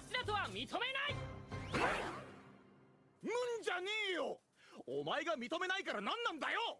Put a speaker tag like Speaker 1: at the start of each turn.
Speaker 1: 柱とは認めない。
Speaker 2: むんじゃねえよ。お前が認めないから何なんだよ。